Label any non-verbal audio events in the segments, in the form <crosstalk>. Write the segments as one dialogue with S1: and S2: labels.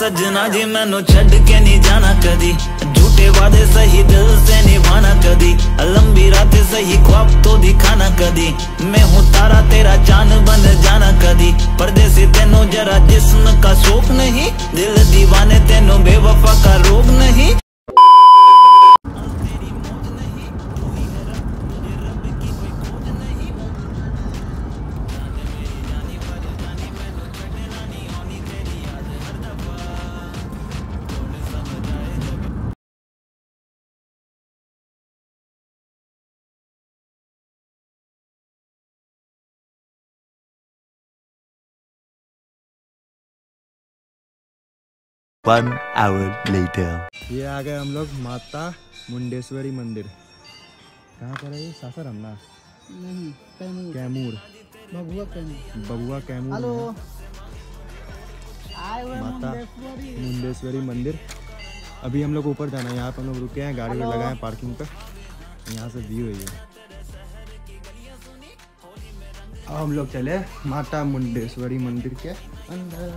S1: सजना जी मैनू छड़ के नहीं जाना कदी झूठे वादे सही दिल से निभाना कदी लंबी रात सही ख्वाब तो दिखाना कदी मैं हूँ तारा तेरा चाँद बन जाना कदी परदेसी तेनों जरा जिस्म का शौक नहीं दिल दीवाने तेनों बेवफा
S2: One hour later.
S3: ये आ गए हम लोग माता मुंडेश्वरी मंदिर। कहाँ पर है ये? सासाराम ना
S4: नहीं कैमूर।
S3: कैमूर।
S4: बबुआ कैमूर।
S3: बबुआ कैमूर।
S4: हेलो। आए हुए
S3: माता
S4: मुंडेश्वरी।
S3: मंदिर। अभी हम लोग ऊपर जाना है। यहाँ पर हम लोग रुके हैं गाड़ी में लगाए हैं पार्किंग पर यहाँ से व्यू है ये। अब हम लोग चले माता मुंडेश्वरी मंदिर के अंदर।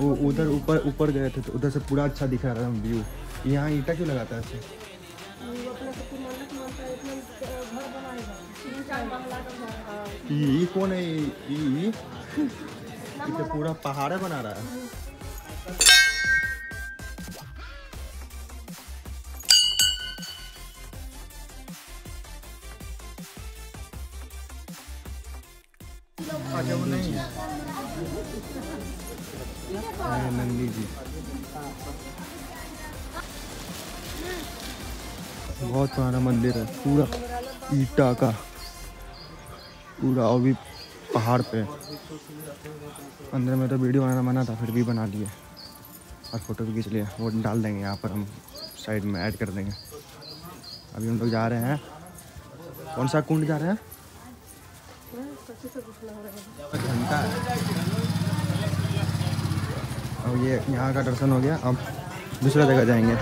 S3: वो उधर ऊपर ऊपर गए थे तो उधर से पूरा अच्छा दिख रहा था व्यू यहाँ ईटा क्यों लगाता है ई कौन है? तो पूरा पहाड़ बना रहा है। वो नहीं है। नंदी जी। बहुत पुराना मंदिर है, पूरा ईटा का। पूरा और भी पहाड़ पे। अंदर में तो वीडियो बनाना मना था, फिर भी बना लिए। और फ़ोटो भी खींच लिया। वो डाल देंगे, यहाँ पर हम साइड में ऐड कर देंगे। अभी हम लोग जा रहे हैं। कौन सा कुंड जा रहे हैं? घंटा अब ये यहाँ का दर्शन हो गया, अब दूसरा जगह जाएँगे।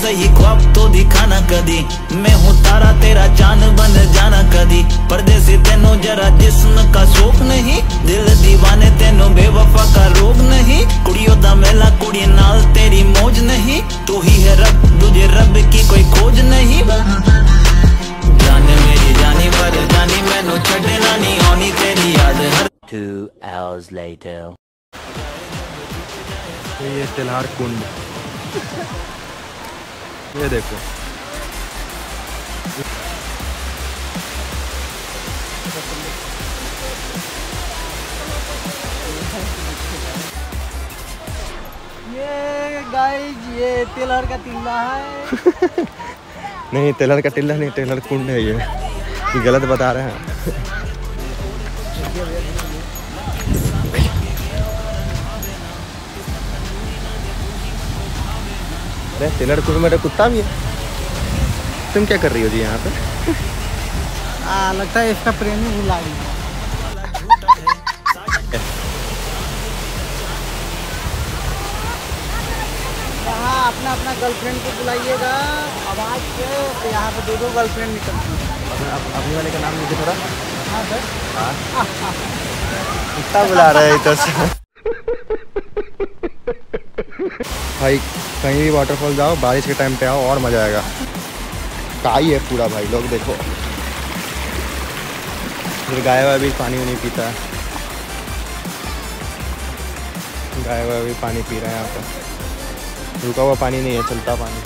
S1: सही ख्वाब तो दिखाना कदी मैं हूँ तारा, तेरा चाँद बन जाना कदी परदेसी तेनों जरा जिस्म का शौक नहीं, दिल दीवाने तेनों बेवफा का रोग नहीं
S2: hours later.
S3: ये तिलहार कुंड। ये देखो।
S4: ये गाइस ये तेलहर का टिल्ला है। <laughs>
S3: नहीं टेलर का टिल्ला नहीं टेलर कुंड है ये। ये गलत बता रहे हैं। टेलर कुंड में तो कुत्ता भी है। तुम क्या कर रही हो जी यहाँ पे?
S4: आ लगता है इसका प्रेमी भुला यहाँ अपना अपना गर्लफ्रेंड को बुलाइएगा। आवाज़ से तो यहाँ पे दो दो गर्लफ्रेंड निकलती है।
S3: अप- अपने वाले का नाम लिखे थोड़ा
S4: हाँ सर। हाँ। <laughs>
S3: कुत्ता बुला रहे है से। भाई कहीं भी वाटरफॉल जाओ बारिश के टाइम पे आओ और मज़ा आएगा। काई है पूरा भाई लोग देखो। फिर गाय वाय भी पानी नहीं पीता है। गाय वाय भी पानी पी रहा है यहाँ पे। रुका हुआ पानी नहीं है चलता पानी।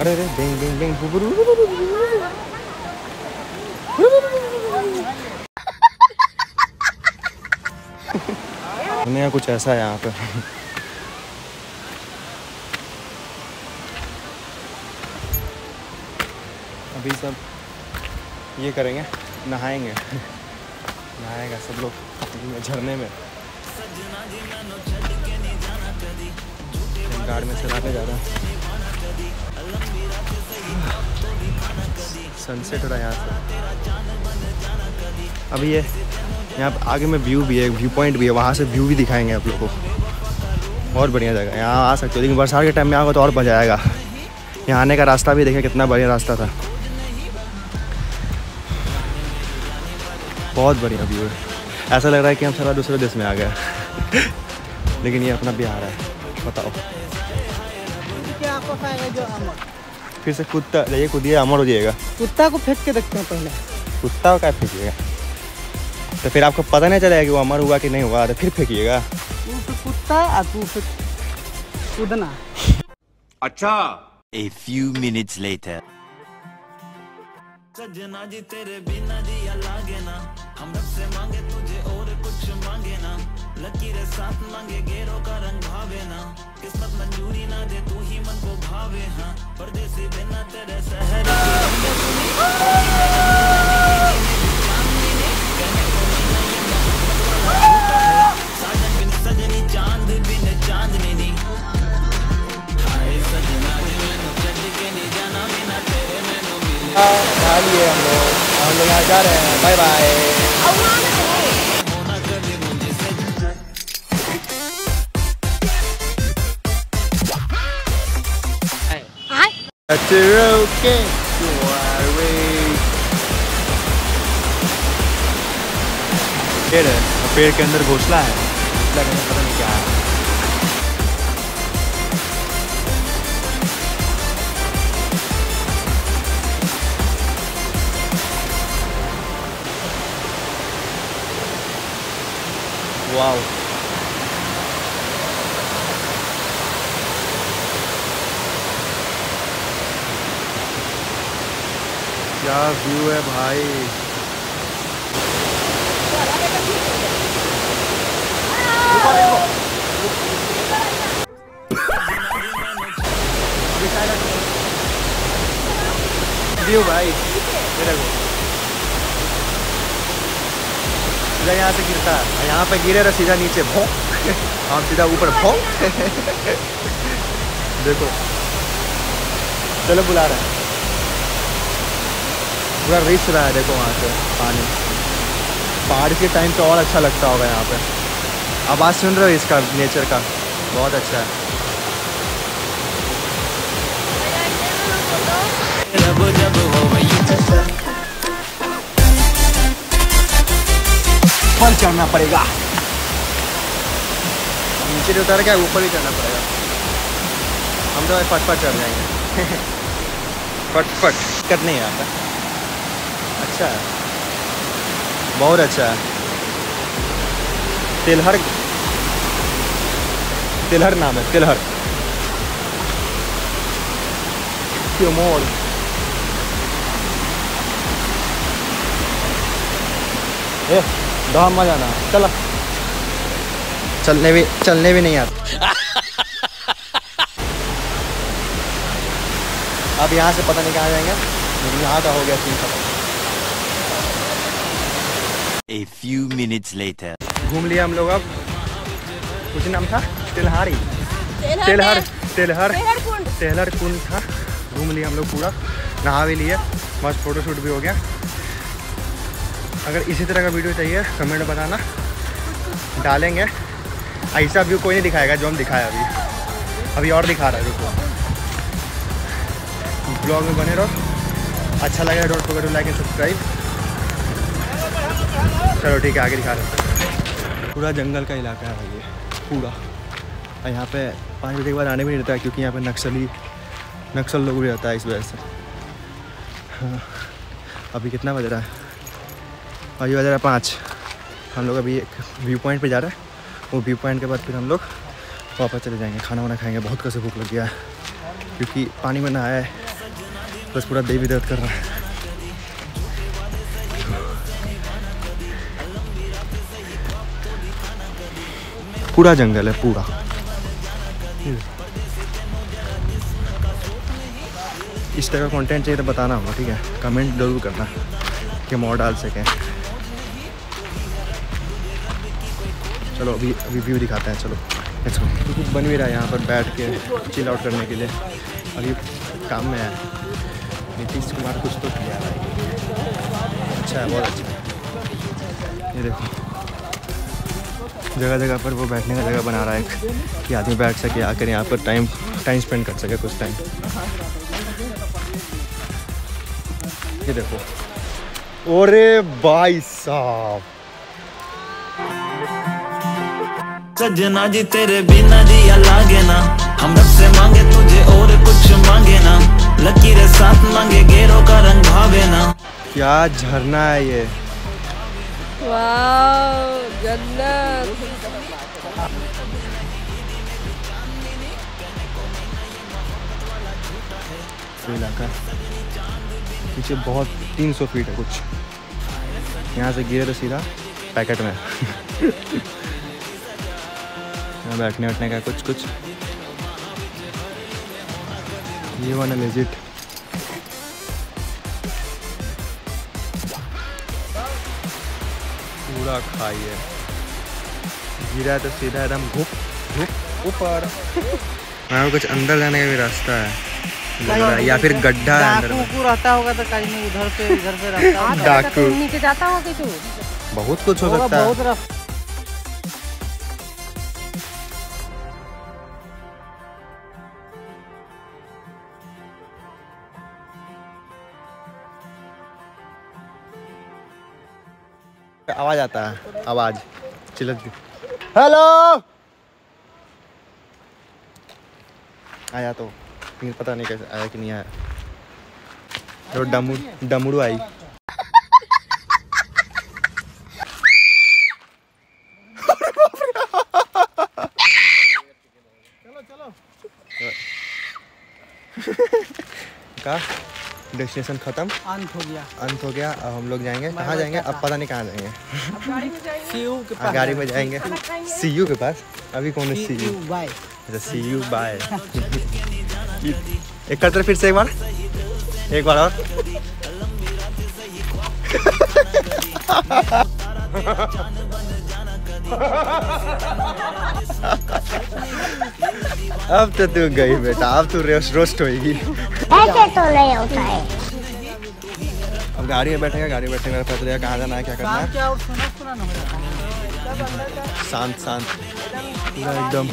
S3: अरे अरे डिंग बुबुरु, दुनिया कुछ ऐसा है यहाँ पे। अभी सब ये करेंगे, नहाएँगे। <laughs> नहाएगा सब लोग झरने में। गाड़ में से लाने जा रहा है। सनसेट हो रहा है यहाँ से। अभी ये, यहाँ आगे में व्यू भी है व्यू पॉइंट भी है, वहाँ से व्यू भी दिखाएँगे आप लोगों को। बहुत बढ़िया जगह है, यहाँ आ सकते हो, लेकिन बरसात के टाइम में आओगे तो और मज़ा आएगा। यहाँ आने का रास्ता भी देखें कितना बढ़िया रास्ता था। बहुत बढ़िया व्यू है। ऐसा लग रहा है कि हम सारा दूसरे देश में आ गए। <laughs> लेकिन ये अपना बिहार है। बताओ।
S4: क्या
S3: फिर से कुत्ता। जाइए कूदिए अमर हो जाइएगा
S4: कुत्ता को फेंक के देखते हैं पहले।
S3: कुत्ता का फेंकिएगा तो फिर आपको पता नहीं चलेगा कि वो अमर हुआ कि नहीं हुआ तो फिर फेंकिएगा।
S4: तू तो कुत्ता और तू कूदना।
S2: A few minutes later.
S1: सजना जी तेरे बिना जिया लागे ना। हम रब से मांगे तुझे और कुछ मांगे ना लकीरें साथ मांगे गेरों का रंग भावे ना किस्मत मंजूरी ना दे तू ही मन को भावे हाँ परदेसी बिना तेरे शहर बिन तेरे मैनू
S3: हम लोग हम लोग यहाँ जा रहे हैं bye bye That's okay. You are away. पेड़ है और पेड़ के अंदर घोसला है घोसला के अंदर पता नहीं क्या है वाओ क्या व्यू है भाई? व्यू भाई देखो। सीधा यहाँ से गिरता है यहाँ पे गिरे रहा सीधा नीचे भों हम सीधा ऊपर भों <laughs> देखो। चलो बुला रहे हैं। पूरा रिस रहा है देखो वहाँ से पानी। पहाड़ के टाइम पे और अच्छा लगता होगा यहाँ पे। आवाज़ सुन रहे हो इसका नेचर का? बहुत अच्छा है। ऊपर चढ़ना पड़ेगा। नीचे जो उतर गया ऊपर ही चढ़ना पड़ेगा। हम तो फट फट चढ़ जाएँगे। <laughs> फट फट दिक्कत नहीं आता अच्छा। है बहुत अच्छा। है तिलहर तिलहर नाम है, तिलहर। मोड़ ए दहा मज़ा ना चला। चलने भी चलने भी नहीं आता। अब यहाँ से पता नहीं कहाँ जाएँगे। यहाँ का हो गया सीन खत्म।
S2: A few minutes later.
S3: घूम लिया हम लोग अब। कुछ नाम था? तिलहारी। तिलहर तेलहर तिलहर। कुंड। था। घूम लिया हम लोग पूरा। नहा भी लिए। मस्त फोटोशूट भी हो गया। अगर इसी तरह का वीडियो चाहिए कमेंट बताना। डालेंगे। ऐसा व्यू कोई नहीं दिखाएगा जो हम दिखाया अभी। अभी और दिखा रहा है रुको। ब्लॉग में बने रहो। अच्छा लगे don't to like and subscribe चलो ठीक है, आगे दिखा रहे पूरा जंगल का इलाका है ये, पूरा। और यहाँ पे पाँच बजे के बाद आने भी नहीं रहता है क्योंकि यहाँ पे नक्सली, नक्सल लोग भी रहता है इस वजह से। हाँ अभी कितना बज रहा है? अभी बज रहा है पाँच। हम लोग अभी एक व्यू पॉइंट पे जा रहे हैं। वो व्यू पॉइंट के बाद फिर हम लोग वापस चले जाएँगे। खाना वाना खाएँगे। बहुत कैसे भूख लग गया है, क्योंकि पानी में नहाया है, बस पूरा भी दर्द कर रहा है। पूरा जंगल है, पूरा। इस तरह का कंटेंट चाहिए तो बताना होगा, ठीक है? कमेंट ज़रूर करना कि हम और डाल सकें। चलो, अभी अभी व्यू दिखाते हैं, चलो। गो कुछ बन भी रहा है यहाँ पर बैठ के चिल आउट करने के लिए। अभी काम में है। नीतीश कुमार कुछ तो किया है। अच्छा है, बहुत अच्छा है। ये देखो। जगह जगह पर वो बैठने का जगह बना रहा है कि आदमी बैठ सके आकर यहाँ पर टाइम टाइम स्पेंड कर सके कुछ टाइम ये देखो। ओरे भाई साहब।
S1: सजना जी तेरे बिना जिया लागे ना। हम रब से मांगे तुझे और कुछ मांगे ना। लकीरें साथ मांगे गेरों का रंग भावे ना।
S3: क्या झरना है ये।
S5: वाओ जन्नत
S3: ये इलाका पीछे बहुत 300 फीट है कुछ। यहाँ से गिरे तो सीधा पैकेट में। <laughs> बैठने बैठने का कुछ कुछ ये वन लेजिट खाइए। है गिरा तो सीधा एकदम घुप घुप ऊपर यहाँ कुछ अंदर जाने का भी रास्ता है। है या फिर गड्ढा है अंदर
S4: रहता होगा तो कहीं नहीं उधर से इधर से रहता <laughs> होगा।
S3: डाकू।
S5: नीचे जाता होगा किचू
S3: बहुत कुछ हो
S4: होगा
S3: सकता है। आवाज़ आता है आवाज़ चिल्लत हेलो आया तो लेकिन पता नहीं कैसे आया कि नहीं आया। तो डमरू डमरू आई। <laughs> <laughs> का? डेस्टिनेशन खत्म।
S4: अंत हो गया।
S3: अंत हो गया अब हम लोग जाएँगे। कहाँ जाएँगे? अब पता नहीं कहाँ जाएँगे।
S4: सीयू के
S3: हाँ,
S4: पास
S3: गाड़ी में जाएँगे। सी यू के पास? अभी कौन है सी यू?
S4: बाय।
S3: अच्छा सी यू बाय। एक करते फिर से एक बार। एक बार और। <laughs> अब तो तू गई बेटा अब तू रोस्ट रोस्ट होगी
S6: ऐसे तो नहीं होता है।
S3: अब गाड़ी में बैठेगा गाड़ी में बैठने का पता चलेगा कहाँ जाना है क्या करना है।
S4: हो
S3: शांत शांत। पूरा एकदम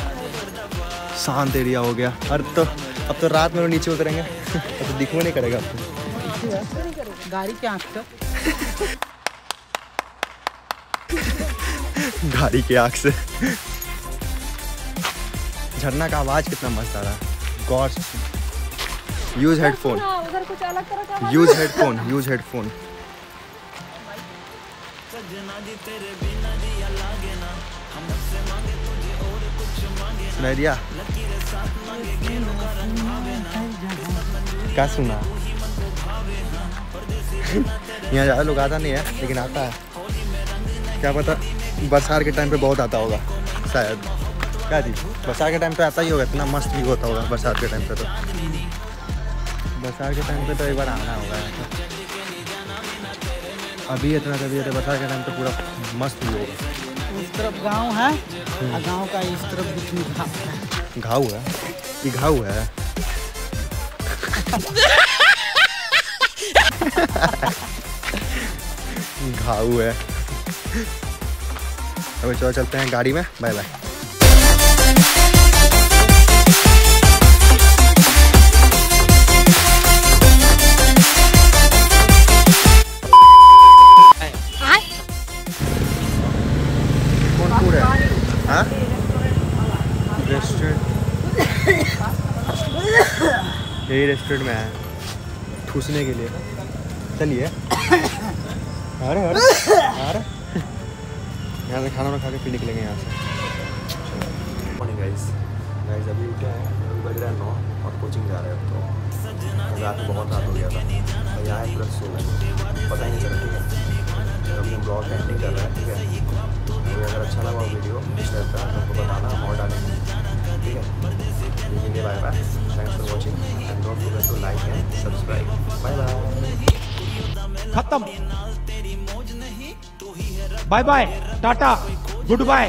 S3: शांत एरिया हो गया। और तो अब तो रात में लोग नीचे उतरेंगे। अब तो दिखवा नहीं करेगा अब तो।
S4: गाड़ी के आँख से
S3: गाड़ी के आग से। झरना का आवाज़ कितना मस्त आ रहा है। गौर use headphone use headphone use headphone क्या सुना? यहाँ ज़्यादा लोग आता नहीं है लेकिन आता है। क्या पता बरसात के टाइम पे बहुत आता होगा शायद। क्या जी बरसात के टाइम पे ऐसा ही होगा इतना मस्त भी होता होगा बरसात के टाइम पे तो। बरसात के टाइम पे तो एक बार आना होगा अभी इतना तभी है बरसात के टाइम पे पूरा मस्त भी होगा।
S4: उस तरफ़ गाँव है और गाँव का इस तरफ़
S3: घाव है। ये घाव है? <laughs> घाव है। अभी चलो चलते हैं गाड़ी में बाय बाय। रेस्टोरेंट में है ठूसने के लिए। चलिए। अरे अरे अरे यहाँ से खाना वाना खा के फिर निकलेंगे यहाँ से। मॉर्निंग गाइस गाइस अभी उठे हैं? बज रहा है नौ और कोचिंग जा रहे हैं तो। रात बहुत रात हो गया था। तो यहाँ पूरा सो। गए पता ही नहीं चला, ठीक है? अभी हम ब्लॉग एंडिंग कर रहे हैं, ठीक है? अभी अगर अच्छा लगा वीडियो इस टाइप का हमको बताना और डालेंगे। ठीक है? Bye bye thanks for watching and don't forget to like and subscribe bye bye
S7: खत्म। Bye bye tata good bye